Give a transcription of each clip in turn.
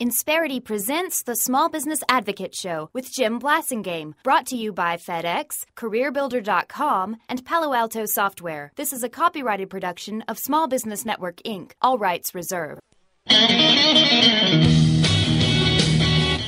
Insperity presents the Small Business Advocate Show with Jim Blasingame, brought to you by FedEx, CareerBuilder.com, and Palo Alto Software. This is a copyrighted production of Small Business Network, Inc., all rights reserved.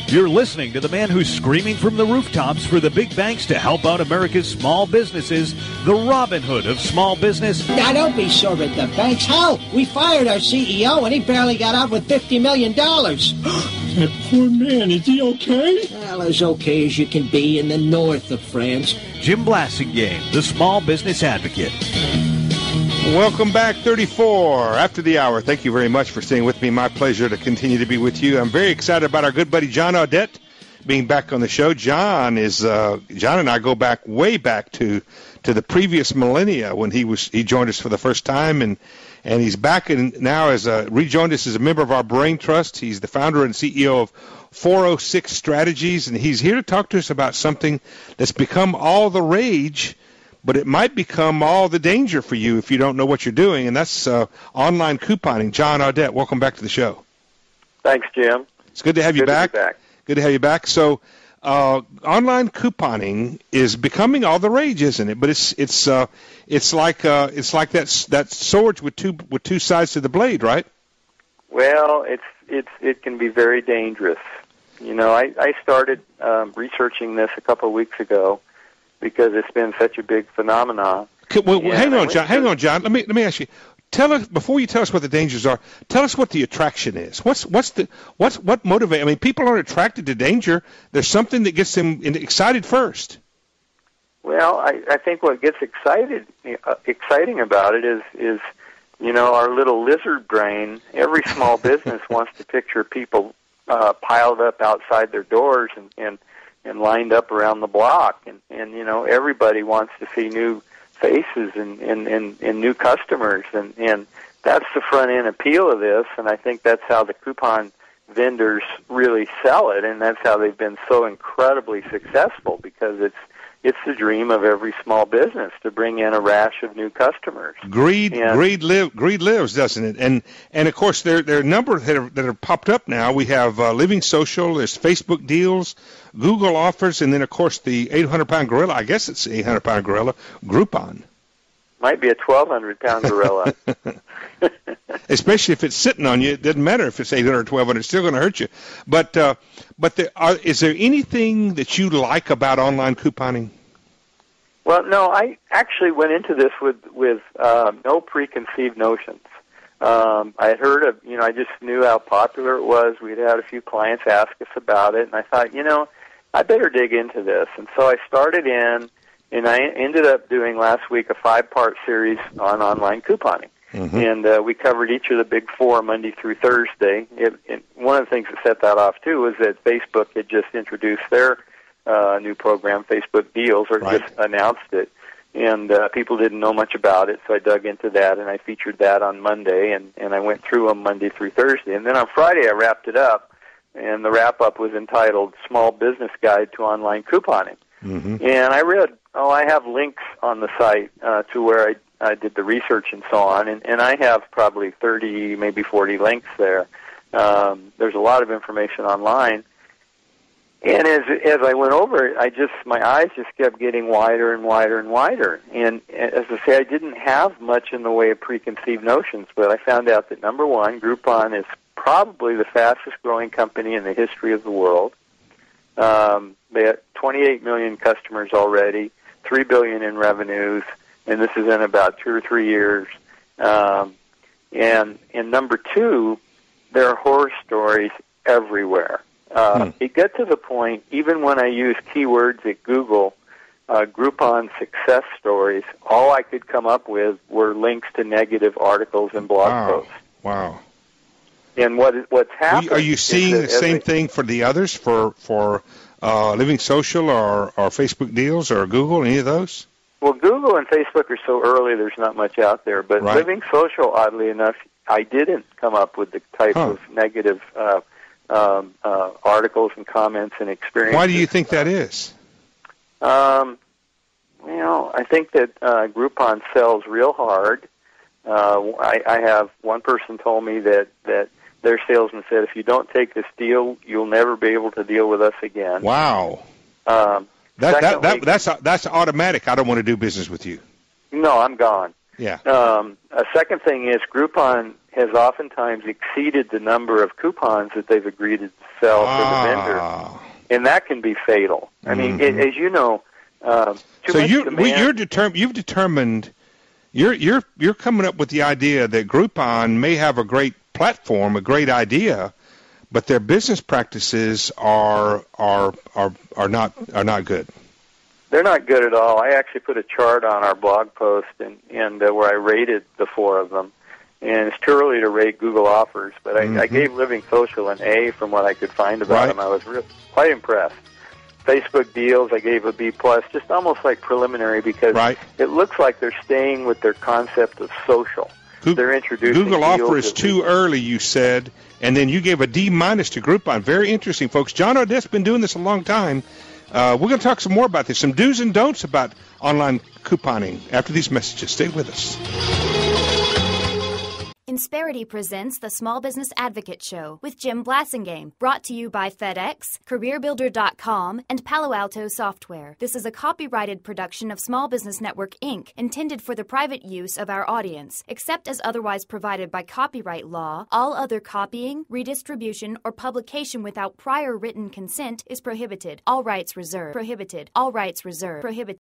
You're listening to the man who's screaming from the rooftops for the big banks to help out America's small businesses, the Robin Hood of small business. Now, don't be sore at the banks. Hell, we fired our CEO and he barely got out with $50 million. that poor man, is he okay? Well, as okay as you can be in the north of France. Jim Blasingame, the small business advocate. Welcome back, 34 after the hour. Thank you very much for staying with me. My pleasure to continue to be with you. I'm very excited about our good buddy John Audette being back on the show. John is uh, John and I go back way back to to the previous millennia when he was he joined us for the first time and and he's back in now as a rejoined us as a member of our Brain Trust. He's the founder and CEO of 406 Strategies, and he's here to talk to us about something that's become all the rage but it might become all the danger for you if you don't know what you're doing, and that's uh, online couponing. John Audette, welcome back to the show. Thanks, Jim. It's good to have good you back. back. Good to have you back. So, uh, online couponing is becoming all the rage, isn't it? But it's it's uh, it's like uh, it's like that that sword with two with two sides to the blade, right? Well, it's it's it can be very dangerous. You know, I I started um, researching this a couple of weeks ago because it's been such a big phenomenon. well, hang on, John. Hang on, John. Let me let me ask you. Tell us before you tell us what the dangers are. Tell us what the attraction is. What's what's the what's what motivate? I mean, people aren't attracted to danger. There's something that gets them excited first. Well, I, I think what gets excited uh, exciting about it is is you know our little lizard brain. Every small business wants to picture people uh, piled up outside their doors and and and lined up around the block. And and you know everybody wants to see new faces and and and, and new customers. And and that's the front end appeal of this. And I think that's how the coupon vendors really sell it. And that's how they've been so incredibly successful because it's it's the dream of every small business to bring in a rash of new customers. Greed, and, greed live, greed lives, doesn't it? And and of course there there are a number that are that are popped up now. We have uh, Living Social, there's Facebook deals, Google offers, and then of course the 800 pound gorilla. I guess it's 800 pound gorilla, Groupon. Might be a 1200 pound gorilla. Especially if it's sitting on you, it doesn't matter if it's 800 or 1200; it's still going to hurt you. But uh, but there are, is there anything that you like about online couponing? Well, no, I actually went into this with with uh, no preconceived notions. Um, I had heard of, you know, I just knew how popular it was. We'd had a few clients ask us about it, and I thought, you know, I better dig into this. And so I started in, and I ended up doing last week a five-part series on online couponing. Mm-hmm. And uh, we covered each of the big four Monday through Thursday. It, it, one of the things that set that off too was that Facebook had just introduced their uh, new program, Facebook Deals, or right. just announced it, and uh, people didn't know much about it. So I dug into that and I featured that on Monday, and and I went through them Monday through Thursday, and then on Friday I wrapped it up, and the wrap up was entitled "Small Business Guide to Online Couponing." Mm-hmm. And I read, oh, I have links on the site uh, to where I I did the research and so on, and, and I have probably 30, maybe 40 links there. Um, there's a lot of information online. And as as I went over it, I just my eyes just kept getting wider and wider and wider. And as I say, I didn't have much in the way of preconceived notions, but I found out that number one, Groupon is probably the fastest growing company in the history of the world. Um, they have 28 million customers already, three billion in revenues and this is in about two or three years. Um, and and number two, there are horror stories everywhere. Uh, hmm. It got to the point, even when I use keywords at Google, uh, Groupon success stories, all I could come up with were links to negative articles and blog wow. posts. Wow. And what what's happening? Are you seeing the same thing for the others for for uh, Living Social or or Facebook Deals or Google? Any of those? Well, Google and Facebook are so early, there's not much out there. But right. Living Social, oddly enough, I didn't come up with the type huh. of negative uh, um, uh, articles and comments and experiences. Why do you think that is? Um, well, I think that uh, Groupon sells real hard. Uh, I, I have one person told me that that their salesman said, "If you don't take this deal, you'll never be able to deal with us again." Wow. Um, That, that, that, that's, that's automatic. I don't want to do business with you. no, I'm gone. Yeah. Um, a second thing is Groupon has oftentimes exceeded the number of coupons that they've agreed to sell for the vendor, Ah. and that can be fatal. I mean, Mhm. it, as you know, um, too So you, demand. we, you're determined. You've determined. You're you're you're coming up with the idea that Groupon may have a great platform, a great idea, but their business practices are are are are not are not good. They're not good at all. I actually put a chart on our blog post and, and uh, where I rated the four of them. And it's too early to rate Google offers, but I, I Mhm. gave Living Social an A from what I could find about Right. them. I was real, quite impressed. Facebook deals, I gave a B plus, just almost like preliminary because Right. it looks like they're staying with their concept of social. Goo- They're introducing Google offer is too early, you said, and then you gave a D minus to Groupon. Very interesting, folks. John Audette's been doing this a long time. Uh, we're going to talk some more about this, some do's and don'ts about online couponing after these messages. Stay with us. Insperity presents the Small Business Advocate Show with Jim Blasingame, brought to you by FedEx, CareerBuilder.com, and Palo Alto Software. This is a copyrighted production of Small Business Network, Inc., intended for the private use of our audience. Except as otherwise provided by copyright law, all other copying, redistribution, or publication without prior written consent is prohibited. All rights reserved. Prohibited. All rights reserved. Prohibited.